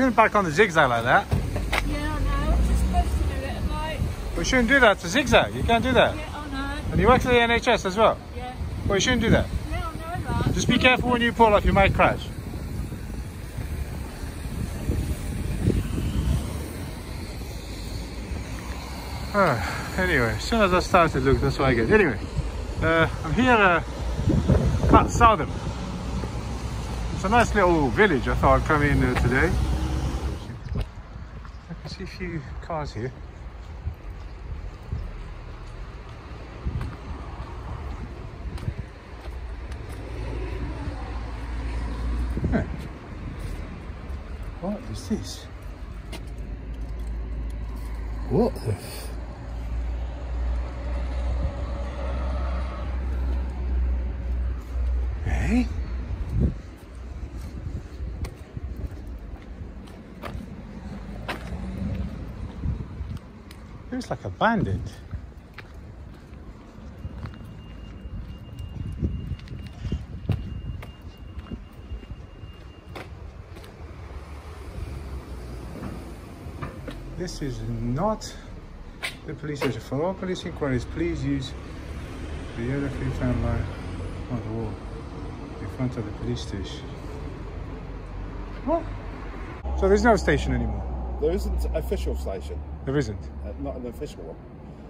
You shouldn't park on the zigzag like that. Yeah, I know. Just supposed to do it at night. We shouldn't do that. It's a zigzag. You can't do that. Yeah, I know. And you work for the NHS as well. Yeah. Well, you shouldn't do that. Yeah, I know that. Just be careful when you pull off. You might crash. Ah, anyway, as soon as I started, look, that's what I get. Anyway, uh, I'm here uh, at Southam. It's a nice little village. I thought I'd come in uh, today. See a few cars here. What is this? What the Hey? Like bandit. This is not the police station. For all police inquiries, please use the yellow free fan line on the wall in front of the police station. What? So there's no station anymore. There isn't official station, There isn't. uh, not an official one,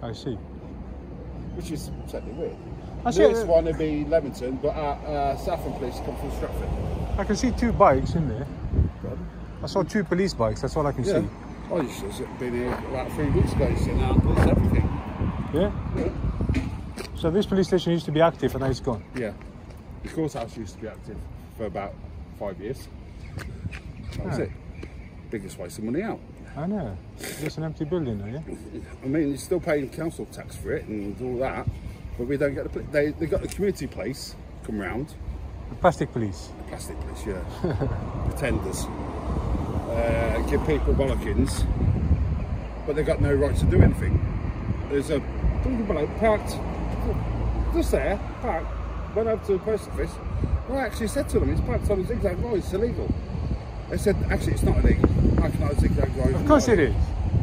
I see. which is certainly weird. I see. This one would be Leamington, but our uh, Saffron police come from Stratford. I can see two bikes in there. Pardon? I saw two police bikes. That's all I can Yeah. see. Oh, you should have been here about three weeks ago. You see now, police everything. Yeah. Yeah. So this police station used to be active, and now it's gone. Yeah. The courthouse used to be active for about five years. That was Ah. it. Biggest waste of money out. I know. Just an empty building now, yeah. I mean, you're still paying council tax for it and all that, but we don't get the. They they got the community place come round, The plastic police. plastic police, yeah, pretenders, uh, give people bollockins, but they've got no right to do anything. There's a bloke parked just there, parked, went over to the post office. I actually said to them, it's parked on a zigzag road, it's illegal. They said, actually, it's not illegal. A zigzag road. Of course it is.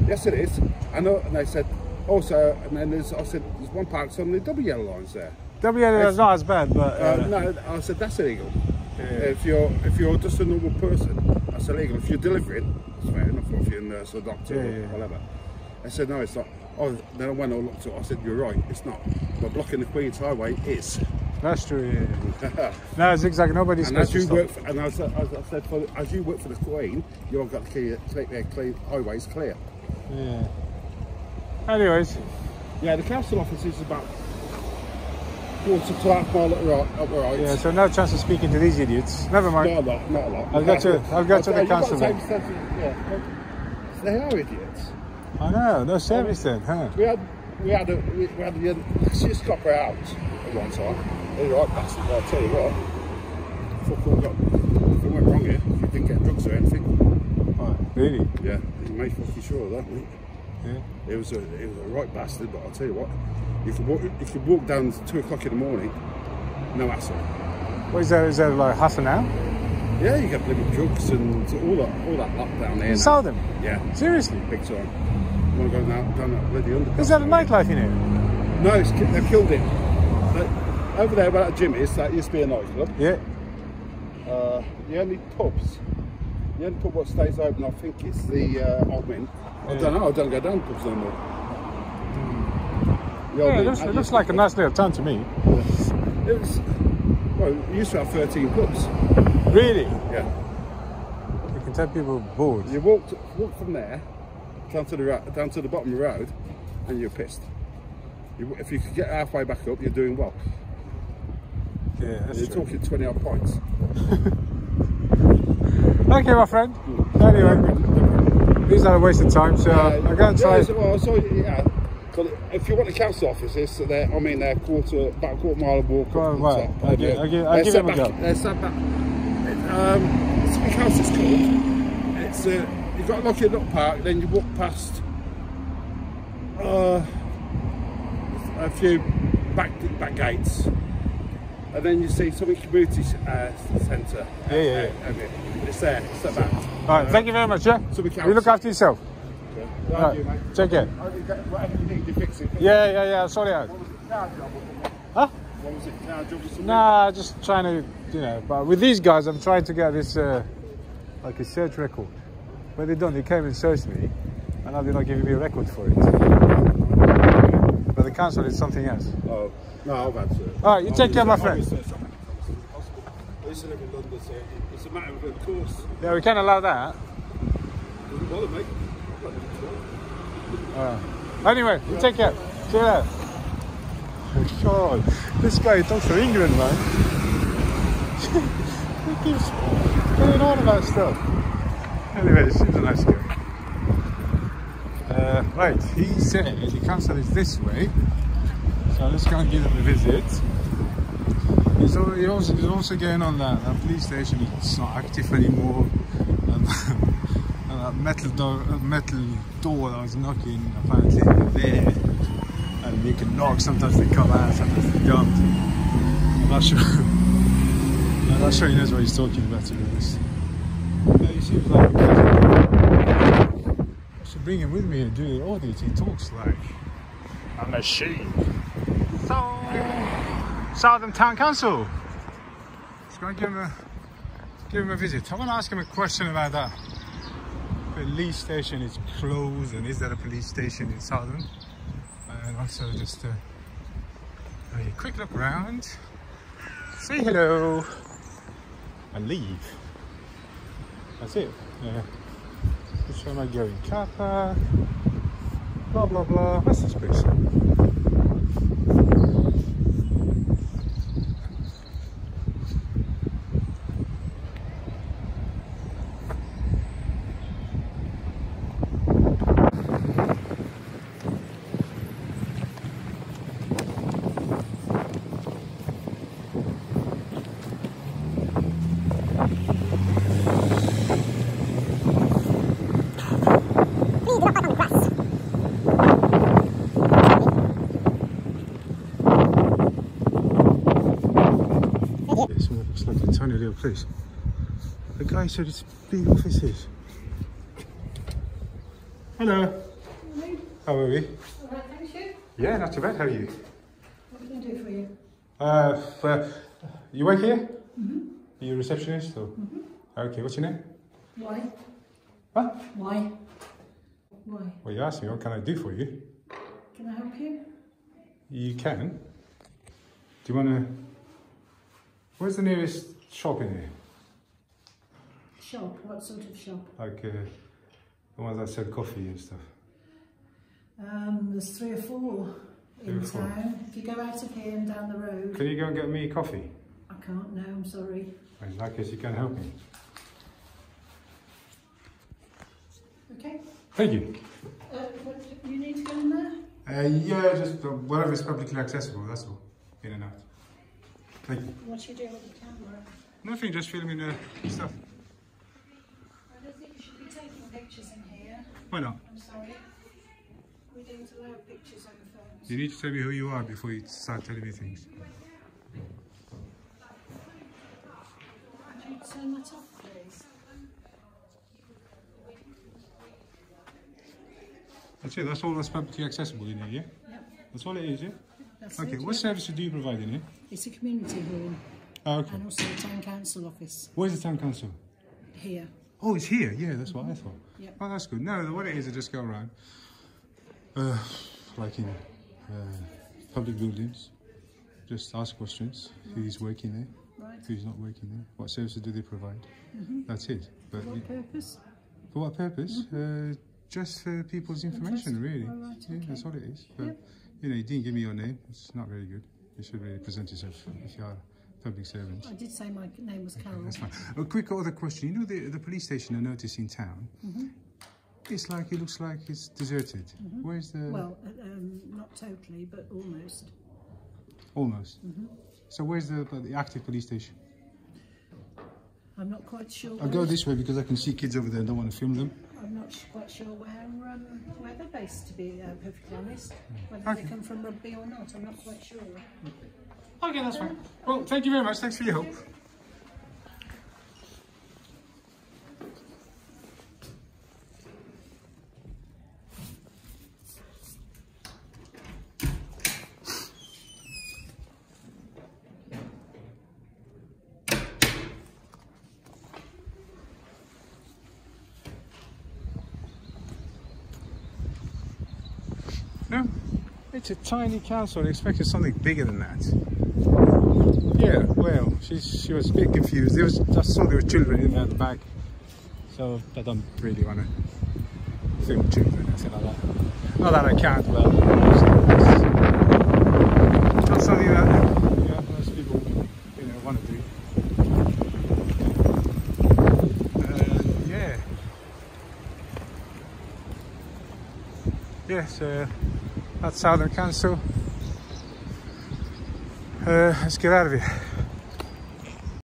Yes, it is. I know. And they said, also, and then there's, I said, there's one on the double yellow lines there. WL is not as bad, but Uh, uh, no, I said that's illegal. If you're if you're just a normal person, that's illegal. If you're delivering, it's fair enough. Or if you're a nurse or doctor Yeah, or yeah, yeah. whatever. I said no, it's not. Oh, then I went and looked at. it. I said you're right, it's not. But blocking the Queen's Highway is. That's true. Yeah. No, zigzag. Nobody's and as to you work, for, and as, as I said, for, as you work for the Queen, you've got to keep their clean highways clear. Yeah. Anyways, Yeah, the council office is about quarter to half mile at right, up the right. yeah. So no chance of speaking to these idiots. Never mind. Not a lot, not a lot. I'll get to- I'll get to the got council then. steps Yeah, they are idiots. I know. No service then, huh? We had, we had a, we, we had a, let's just cop her out at one time. They're right bastard, I'll tell you what. Fuck all got, nothing went wrong here. If you didn't get drugs or anything. Oh, really? Yeah, you made fucking sure of that, mate. Yeah. It was a, it was a right bastard, but I'll tell you what. You could walk, you could walk down to two o'clock in the morning, no hassle. What is that? Is that like half an hour? Yeah, you get bloody drugs and all that, all that lot down there. In them? Yeah, Seriously? big time. You want to go down, down that bloody underpass? Is that a nightlife in here? No, it's, they've killed it. Over there where that gym is, that used to be a nightclub. Yeah. Uh, the only pubs, the only pub what stays open, I think it's the uh, Old Mint. I don't know, I don't go down pubs no more. The Yeah, it looks, it looks like a nice little town to me. It was, well, it used to have 13 pubs. Really? Yeah. You can tell people bored. You walked walk from there down to the down to the bottom of the road, and you're pissed. You, if you could get halfway back up, you're doing well. Yeah, that's You're true. talking 20 odd points. Okay, my friend. Anyway, these are a waste of time, so I'm going to try. Yeah, so, well, so, yeah. But if you want the council offices, they're, I mean, they're quarter, about a quarter mile walk. Up mile. I'll give- I'll give- I'll give them a go. They're set back. It, um, it's a house it's called. It's uh, you've got in up park, then you walk past uh, a few back back gates, and then you see something community uh, centre. Yeah, yeah, yeah. Okay. It's there. It's at that. All right, thank you very much, yeah? Something You look after yourself. Right. Right, you, mate. take care. I Whatever you need to fix it. Yeah, yeah, yeah, I'll sort it out. What was it? Car job or something? Huh? What was it? Car job or? Nah, just trying to, you know, but with these guys, I'm trying to get this, uh, like a search record. But they don't, they came and searched me, and now they're not giving me a record for it. But the council is something else. Oh, no, had to. All right, you take care, my friend. I used to live in London, so it's a matter of of course. Yeah, we can't allow that. Doesn't bother me. Uh, anyway, you take care. See you oh, later. God, this guy talks for England, man. he keeps going on about stuff. Anyway, this seems a nice guy. Uh, right, he said the council is this way, so let's go and give him a visit. He's also, he's also going on that, that police station, it's not active anymore. And, and that metal door, uh, metal door that was knocking, apparently there. And you can knock, sometimes they come out, sometimes they don't. I'm not sure. I'm not sure he knows what he's talking about, to be honest. He seems like I bring him with me and do the audit. He talks like a machine. So, Southam Town Council. Let's go and give him a give him a visit. I want to ask him a question about that. Police station is closed, and is there a police station in Southam? And also just uh, a quick look around, say hello, and leave. That's it. Yeah. Which way am I going? Kappa. Blah blah blah. What's this place? This one looks like a tiny little place. The guy said it's big offices. Hello. How are we? Alright, thank you. Yeah, not too bad. How are you? What can I do for you? Uh, f- you work here? Mm-hmm. Are you a receptionist or? Okay, what's your name? Why? What? Why? Why? Well, you asked me, what can I do for you? Can I help you? You can. Do you want to? Where's the nearest shop in here? Shop? What sort of shop? Like uh, the ones that sell coffee and stuff. Um, there's three or four Three in or four. town. If you go out of here and down the road, Can you go and get me coffee? I can't no, I'm sorry. In that case, you can help me. Okay? Thank you. Uh, what, you need to go in there? Uh, yeah, just uh, whatever is publicly accessible, that's all. In and out. Thank you. What you doing with the camera? Nothing, just filming uh, stuff. I don't think you should be taking pictures in here. Why not? I'm sorry. We don't allow pictures on the phones. You need to tell me who you are before you start telling me things. Could you turn that off, please? That's it, that's all that's publicly accessible in here, yeah? Yep. That's all it is, yeah? That's Okay, it, what yeah. services do you provide in here? It's a community hall Oh, okay. and also a town council office Where's the town council? here. Oh, it's here. Yeah, that's what I thought. Yep. Oh, that's good. No, what it is, I just go around, uh, like in uh, public buildings, just ask questions. Who's working there? Right. Who's not working there? What services do they provide? That's it. But For what purpose? for what purpose? Uh, just for people's information, Interest? really. Right, Yeah, okay. that's all it is. But Yep. You know, you didn't give me your name. It's not very good. You should really present yourself if you are a public servant. I did say my name was Carol. That's fine. A quick other question. You know the the police station I noticed in town. It's like it looks like it's deserted. Where's the Well, uh, um, not totally, but almost. almost? So where's the the active police station? I'm not quite sure. I'll go this way because I can see kids over there. and don't want to film them. I'm not quite sure where um, where they're based, to be uh, perfectly honest. Whether Okay. they come from rugby or not, I'm not quite sure. Okay, that's fine. Well, thank you very much. Thanks for your help. No, it's a tiny council. I expected something bigger than that. Yeah, well, she, she was a bit confused. There was, I saw there were children in there at the back. So I don't really want to film children and stuff like that. Not that I can't, but not something that most people you know, want to do. Uh, yeah. Yes, uh, that's Southam Council. Uh, let's get out of here.